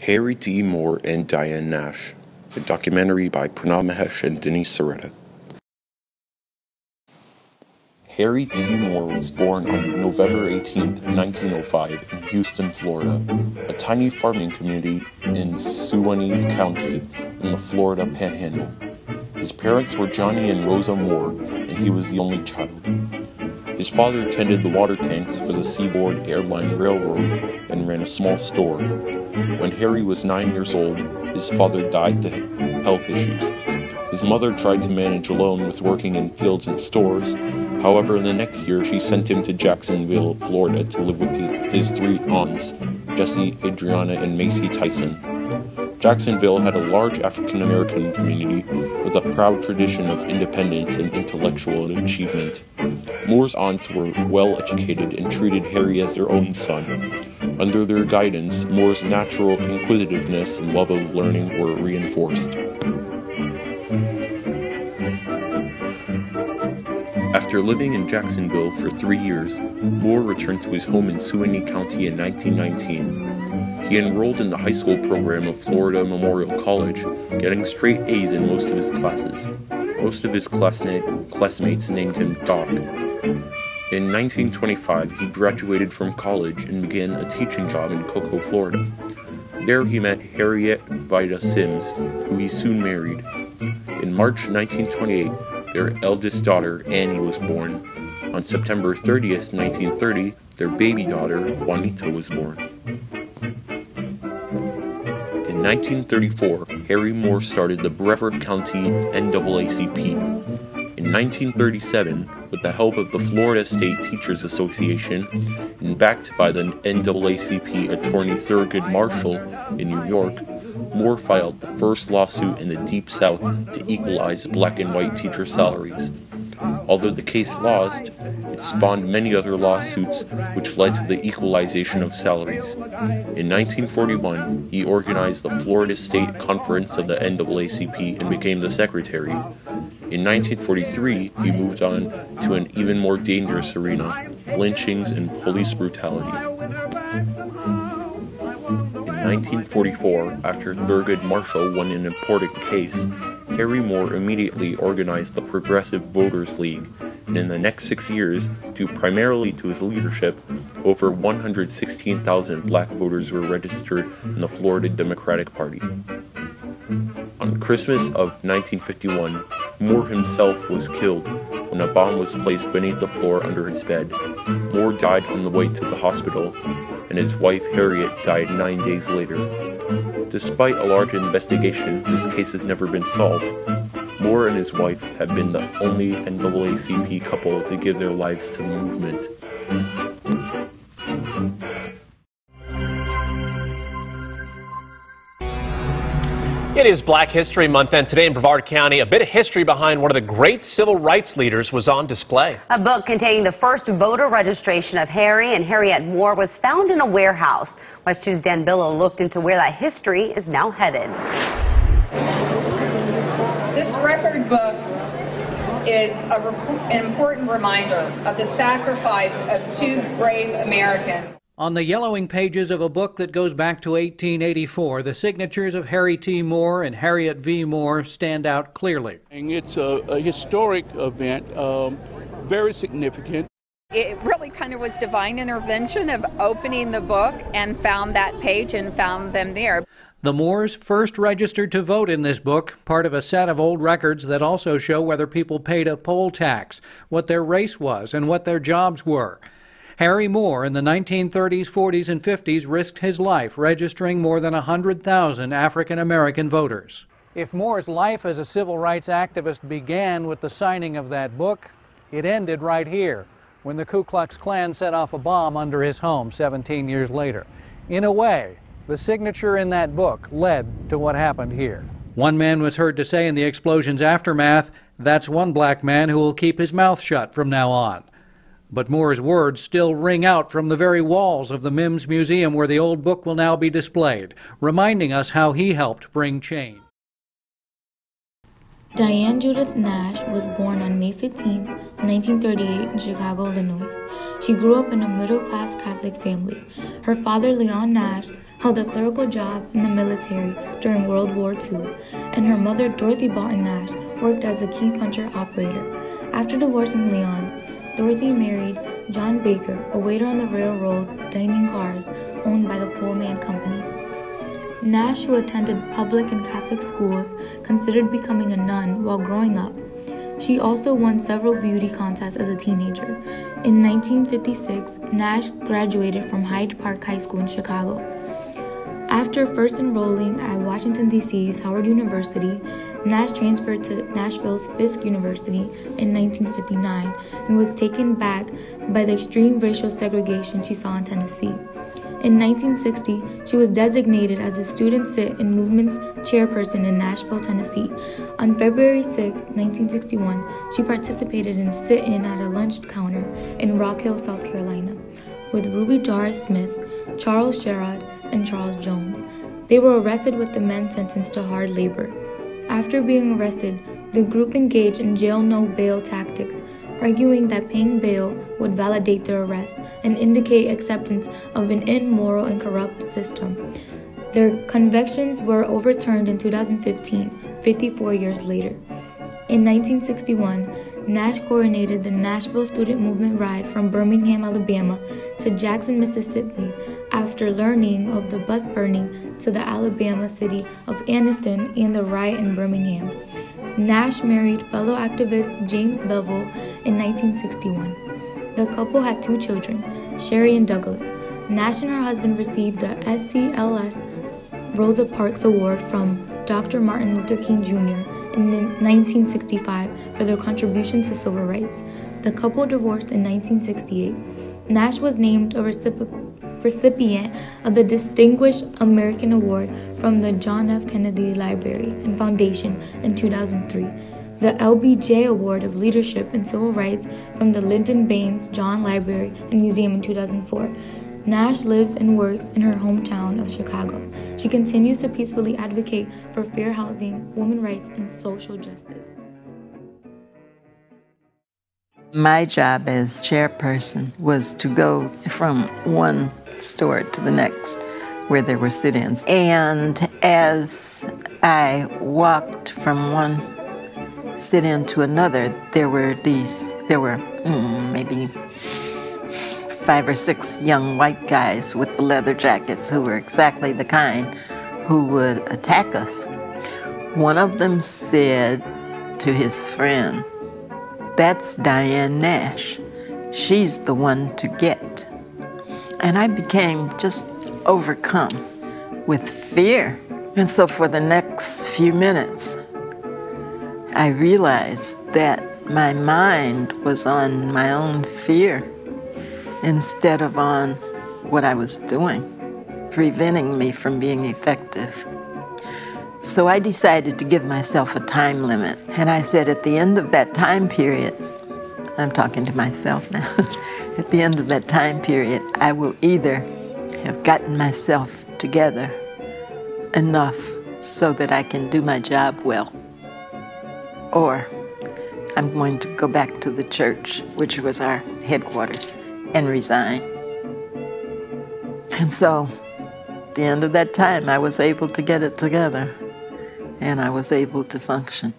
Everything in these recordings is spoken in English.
Harry T. Moore and Diane Nash, a documentary by Pranav Mahesh and Dennesse Serrata. Harry T. Moore was born on November 18, 1905, in Houston, Florida, a tiny farming community in Suwannee County in the Florida Panhandle. His parents were Johnny and Rosa Moore, and he was the only child. His father tended the water tanks for the Seaboard Airline Railroad and ran a small store. When Harry was nine years old, his father died to health issues. His mother tried to manage alone with working in fields and stores. However, in the next year, she sent him to Jacksonville, Florida to live with his three aunts, Jessie, Adriana, and Macy Tyson. Jacksonville had a large African American community with a proud tradition of independence and intellectual achievement. Moore's aunts were well educated and treated Harry as their own son. Under their guidance, Moore's natural inquisitiveness and love of learning were reinforced. After living in Jacksonville for three years, Moore returned to his home in Suwannee County in 1919. He enrolled in the high school program of Florida Memorial College, getting straight A's in most of his classes. Most of his classmates named him Doc. In 1925, he graduated from college and began a teaching job in Cocoa, Florida. There he met Harriet Vida Sims, who he soon married. In March 1928, their eldest daughter, Annie, was born. On September 30th, 1930, their baby daughter, Juanita, was born. In 1934, Harry Moore started the Brevard County NAACP. In 1937, with the help of the Florida State Teachers Association and backed by the NAACP attorney Thurgood Marshall in New York, Moore filed the first lawsuit in the Deep South to equalize black and white teacher salaries. Although the case lost, it spawned many other lawsuits which led to the equalization of salaries. In 1941, he organized the Florida State Conference of the NAACP and became the secretary. In 1943, he moved on to an even more dangerous arena lynchings and police brutality. In 1944, after Thurgood Marshall won an important case, Harry Moore immediately organized the Progressive Voters League, and in the next six years, due primarily to his leadership, over 116,000 black voters were registered in the Florida Democratic Party. On Christmas of 1951, Moore himself was killed when a bomb was placed beneath the floor under his bed. Moore died on the way to the hospital, and his wife Harriet died nine days later. Despite a large investigation, this case has never been solved. Moore and his wife have been the only NAACP couple to give their lives to the movement. It is Black History Month, and today in Brevard County, a bit of history behind one of the great civil rights leaders was on display. A book containing the first voter registration of Harry and Harriet Moore was found in a warehouse. WESH 2's Dan Billow looked into where that history is now headed. This record book is an important reminder of the sacrifice of two brave Americans. On the yellowing pages of a book that goes back to 1884, the signatures of Harry T. Moore and Harriet V. Moore stand out clearly. It's a, a historic event, um, very significant. It really kind of was divine intervention of opening the book and found that page and found them there. The Moores first registered to vote in this book, part of a set of old records that also show whether people paid a poll tax, what their race was, and what their jobs were. Harry Moore in the 1930s, 40s, and 50s risked his life registering more than 100,000 African American voters. If Moore's life as a civil rights activist began with the signing of that book, it ended right here when the Ku Klux Klan set off a bomb under his home 17 years later. In a way, the signature in that book led to what happened here. One man was heard to say in the explosion's aftermath, that's one black man who will keep his mouth shut from now on. But Moore's words still ring out from the very walls of the Mims Museum where the old book will now be displayed, reminding us how he helped bring change. Diane Judith Nash was born on May 15, 1938, in Chicago, Illinois. She grew up in a middle class Catholic family. Her father, Leon Nash, held a clerical job in the military during World War II, and her mother, Dorothy Boughton Nash, worked as a key puncher operator. After divorcing Leon, Dorothy married John Baker, a waiter on the railroad dining cars owned by the Pullman Company. Nash, who attended public and Catholic schools, considered becoming a nun while growing up. She also won several beauty contests as a teenager. In 1956, Nash graduated from Hyde Park High School in Chicago. After first enrolling at Washington, D.C.'s Howard University, Nash transferred to Nashville's Fisk University in 1959 and was taken back by the extreme racial segregation she saw in Tennessee. In 1960, she was designated as a Student Sit in Movement's chairperson in Nashville, Tennessee. On February 6, 1961, she participated in a sit in at a lunch counter in Rock Hill, South Carolina, with Ruby Doris Smith, Charles Sherrod, and Charles Jones. They were arrested with the men sentenced to hard labor. After being arrested, the group engaged in jail no bail tactics, arguing that paying bail would validate their arrest and indicate acceptance of an immoral and corrupt system. Their convictions were overturned in 2015, 54 years later. In 1961, Nash coordinated the Nashville Student Movement ride from Birmingham, Alabama to Jackson, Mississippi after learning of the bus burning to the Alabama city of Anniston and the riot in Birmingham. Nash married fellow activist James Bevel in 1961. The couple had two children, Sherry and Douglas. Nash and her husband received the SCLC Rosa Parks Award from Dr. Martin Luther King Jr. in 1965 for their contributions to civil rights. The couple divorced in 1968. Nash was named a recipient of the Distinguished American Award from the John F. Kennedy Library and Foundation in 2003 the LBJ Award of Leadership in Civil Rights from the Lyndon Baines John Library and Museum in 2004. Nash lives and works in her hometown of Chicago. She continues to peacefully advocate for fair housing, women's rights, and social justice. My job as chairperson was to go from one store to the next where there were sit ins. And as I walked from one sit in to another, there were these, there were mm, maybe five or six young white guys with the leather jackets who were exactly the kind who would attack us. One of them said to his friend, That's Diane Nash. She's the one to get. And I became just overcome with fear. And so for the next few minutes, I realized that my mind was on my own fear instead of on what I was doing, preventing me from being effective. So I decided to give myself a time limit. And I said, at the end of that time period, I'm talking to myself now, at the end of that time period, I will either have gotten myself together enough so that I can do my job well, or I'm going to go back to the church, which was our headquarters and resign. And so, at the end of that time, I was able to get it together and I was able to function.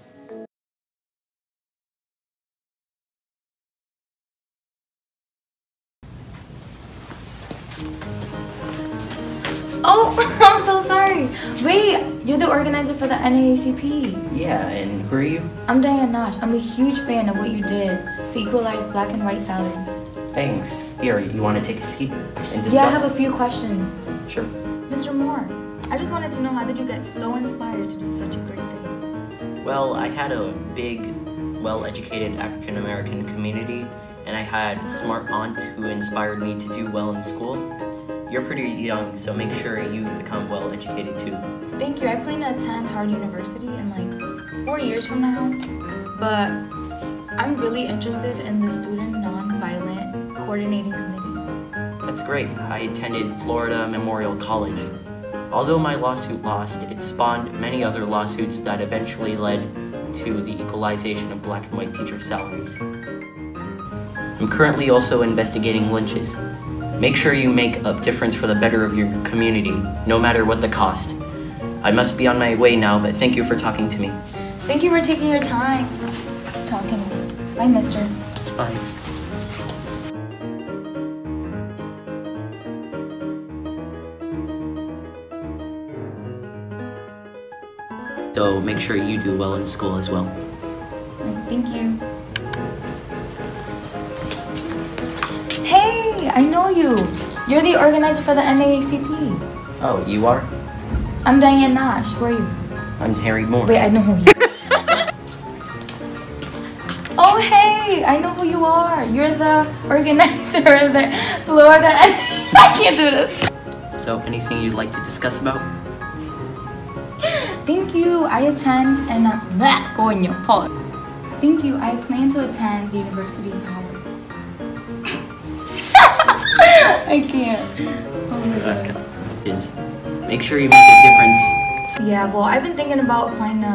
Oh, I'm so sorry. Wait, you're the organizer for the NAACP. Yeah, and who are you? I'm Diane Nash. I'm a huge fan of what you did to equalize black and white salaries. Thanks. Here, you want to take a seat and discuss? Yeah, I have a few questions. Sure. Mr. Moore, I just wanted to know how did you get so inspired to do such a great thing? Well, I had a big, well-educated African American community, and I had smart aunts who inspired me to do well in school. You're pretty young, so make sure you become well educated too. Thank you. I plan to attend Howard University in like four years from now, but I'm really interested in the Student Nonviolent coordinating committee. That's great. I attended Florida Memorial College. Although my lawsuit lost, it spawned many other lawsuits that eventually led to the equalization of black and white teacher salaries. I'm currently also investigating lynches. Make sure you make a difference for the better of your community, no matter what the cost. I must be on my way now, but thank you for talking to me. Thank you for taking your time talking. Bye, mister. Bye. So make sure you do well in school as well. Thank you. Hey, I know you. You're the organizer for the NAACP. Oh, you are? I'm Diane Nash. Who are you? I'm Harry Moore. Wait, I know who you are. oh, hey, I know who you are. You're the organizer of the Florida. I can't do this. So, anything you'd like to discuss about? Thank you. I attend and uh, I'm not going your pod. Thank you. I plan to attend the University of Howard. I can't. Oh my god. Is make sure you make a difference. Yeah, well, I've been thinking about applying to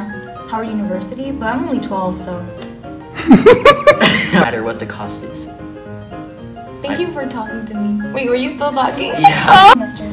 Howard University, but I'm only 12, so. no matter what the cost is. Thank I- you for talking to me. Wait, were you still talking? Yeah. Mister.